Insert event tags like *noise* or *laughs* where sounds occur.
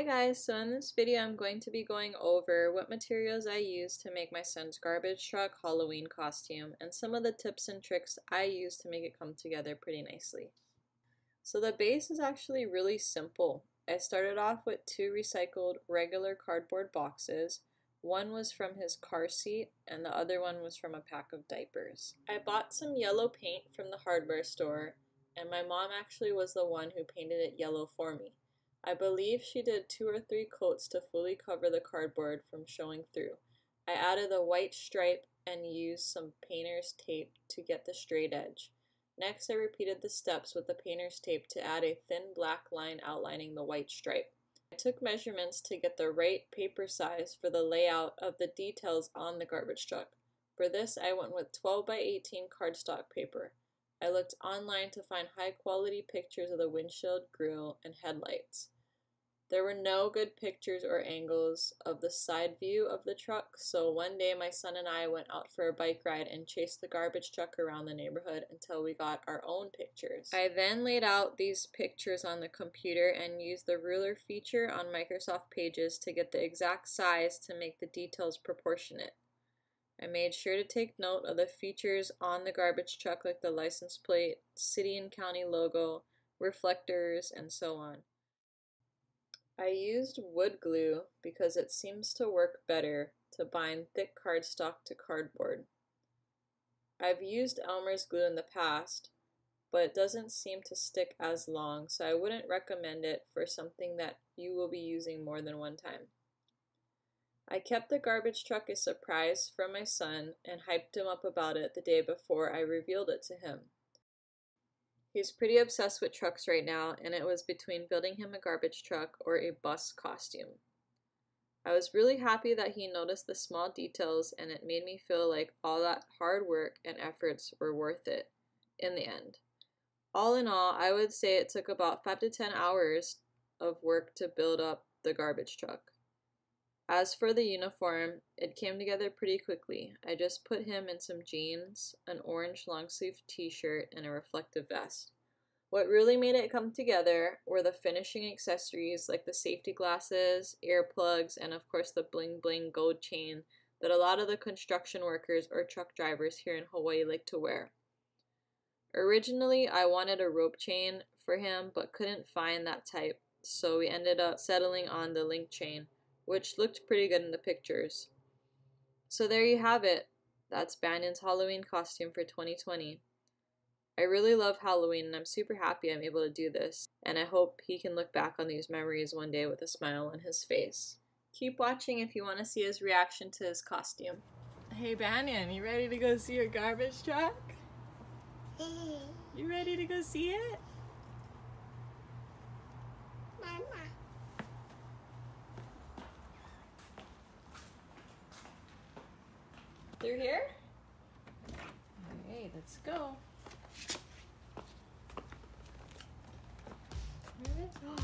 Hi guys, so in this video I'm going to be going over what materials I used to make my son's garbage truck Halloween costume and some of the tips and tricks I used to make it come together pretty nicely. So the base is actually really simple. I started off with two recycled regular cardboard boxes. One was from his car seat and the other one was from a pack of diapers. I bought some yellow paint from the hardware store and my mom actually was the one who painted it yellow for me. I believe she did two or three coats to fully cover the cardboard from showing through. I added a white stripe and used some painter's tape to get the straight edge. Next I repeated the steps with the painter's tape to add a thin black line outlining the white stripe. I took measurements to get the right paper size for the layout of the details on the garbage truck. For this I went with 12 by 18 cardstock paper. I looked online to find high quality pictures of the windshield, grille, and headlights. There were no good pictures or angles of the side view of the truck, so one day my son and I went out for a bike ride and chased the garbage truck around the neighborhood until we got our own pictures. I then laid out these pictures on the computer and used the ruler feature on Microsoft Pages to get the exact size to make the details proportionate. I made sure to take note of the features on the garbage truck like the license plate, city and county logo, reflectors, and so on. I used wood glue because it seems to work better to bind thick cardstock to cardboard. I've used Elmer's glue in the past, but it doesn't seem to stick as long, so I wouldn't recommend it for something that you will be using more than one time. I kept the garbage truck a surprise from my son and hyped him up about it the day before I revealed it to him. He's pretty obsessed with trucks right now, and it was between building him a garbage truck or a bus costume. I was really happy that he noticed the small details, and it made me feel like all that hard work and efforts were worth it in the end. All in all, I would say it took about 5 to 10 hours of work to build up the garbage truck. As for the uniform, it came together pretty quickly. I just put him in some jeans, an orange long sleeve t shirt, and a reflective vest. What really made it come together were the finishing accessories like the safety glasses, earplugs, and of course the bling bling gold chain that a lot of the construction workers or truck drivers here in Hawaii like to wear. Originally, I wanted a rope chain for him but couldn't find that type, so we ended up settling on the link chain which looked pretty good in the pictures. So there you have it. That's Banyan's Halloween costume for 2020. I really love Halloween and I'm super happy I'm able to do this, and I hope he can look back on these memories one day with a smile on his face. Keep watching if you want to see his reaction to his costume. Hey Bannion, you ready to go see your garbage truck? *laughs* you ready to go see it? through here. All right, let's go. Where is, *gasps* oh.